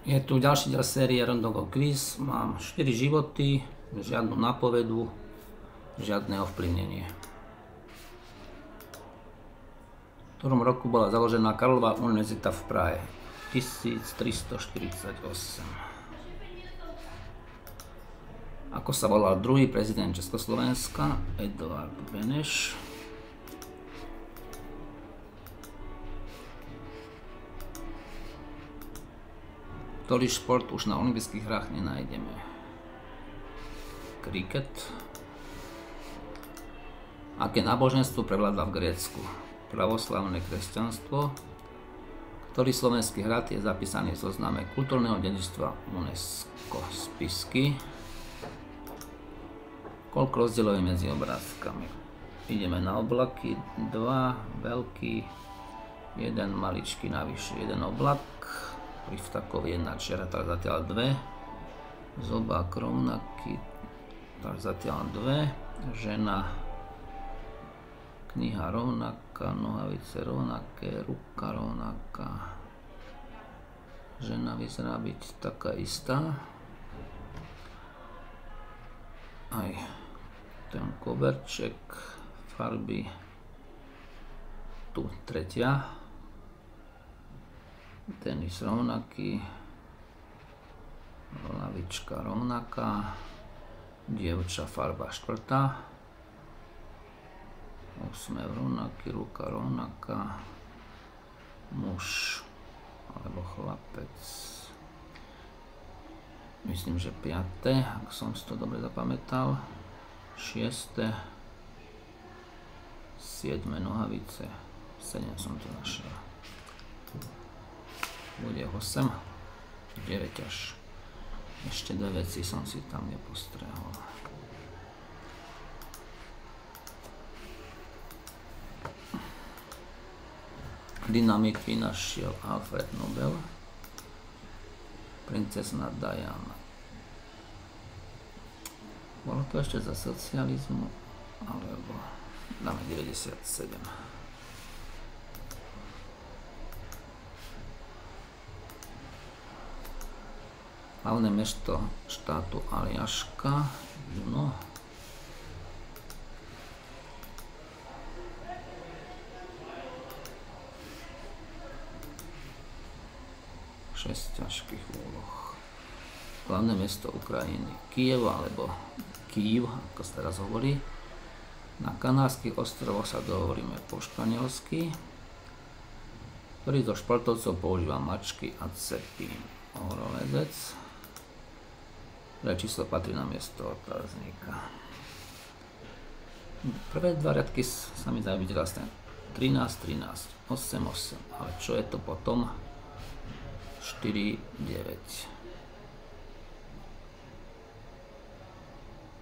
Je tu ďalší diel série Rondogo Quiz. Mám 4 životy, žiadnu napovedu, žiadne ovplyvnenie. V ktorom roku bola založená Karlová univerzita v Prahe? 1348. Ako sa volal druhý prezident Československa? Eduard Beneš. Ktorý šport už na olympijských hrách nenájdeme. Kriket. Aké náboženstvo prevládla v Grécku? Pravoslavné kresťanstvo. Ktorý slovenský hrad je zapísaný v zozname kultúrneho dedičstva UNESCO spisky. Koľko rozdielov je medzi obrázkami? Ideme na oblaky. Dva veľký, jeden maličký navyše. Jeden oblak pri vtakov jedna čiara, tak zatiaľ dve. Zobák rovnaký, tak zatiaľ dve. Žena, kniha rovnaká, nohavice rovnaké, ruka rovnaká. Žena vyzerá byť taká istá. Aj ten koberček farby tu tretia tenis rovnaký, lavička rovnaká, dievča farba štvrtá, úsmev rovnaký, ruka rovnaká, muž alebo chlapec, myslím, že piaté, ak som si to dobre zapamätal, šiesté, siedme nohavice, sedem som to našiel bude 8, 9 až. Ešte dve veci som si tam nepostrehol. Dynamiky našiel Alfred Nobel, princezna Diana. Bolo to ešte za socializmu, alebo dáme 97. hlavné mesto štátu Aliaška, Juno. Šesť ťažkých úloh. Hlavné mesto Ukrajiny, Kiev alebo Kiev, ako sa teraz hovorí. Na Kanárskych ostrovoch sa dohovoríme po španielsky, ktorý zo športovcov používa mačky a cepín. Horoledec. Ktoré číslo patrí na miesto otáznika. Prvé dva riadky sa mi dajú byť vlastne 13, 13, 8, 8. Ale čo je to potom? 4, 9.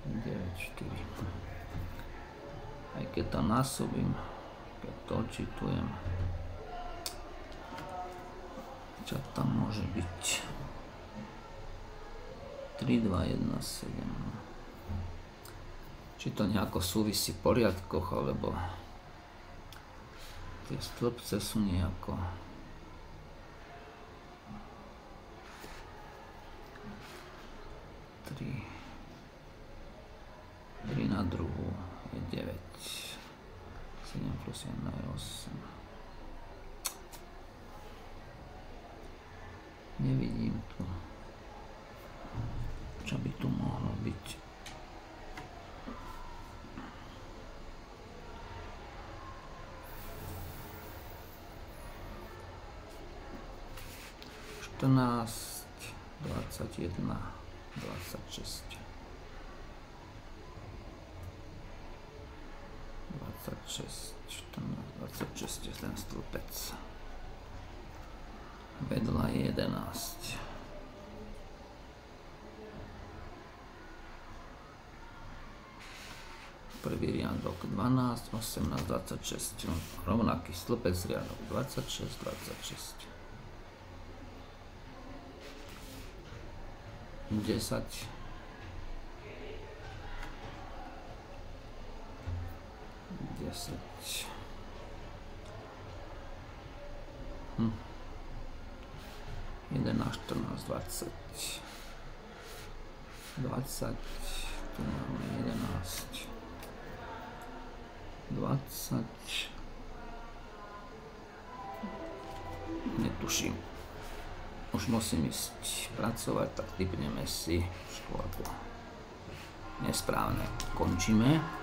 9, 4. Aj keď to násobím, keď to očitujem, čo tam môže byť? 3, 2, 1, 7. Či to nejako súvisí v poriadkoch, alebo tie stĺpce sú nejako na druhú je 9. 7 plus 1 je 8. Nevidím tu čo by tu mohlo byť. Štrnáct, dvadsať jedna, dvadsať šesť. Dvadsať šesť, štrnáct, dvadsať šesť je ten stĺpec. Vedľa je jedenásť. Prvý riadok 12, 18, 26, rovnaký stĺpec riadok 26, 26. 10, Desať. Hm. 11, 14, 20. 20, tu máme 11, 20, netuším. Už musím ísť pracovať, tak typneme si štvorku. Nesprávne. Končíme.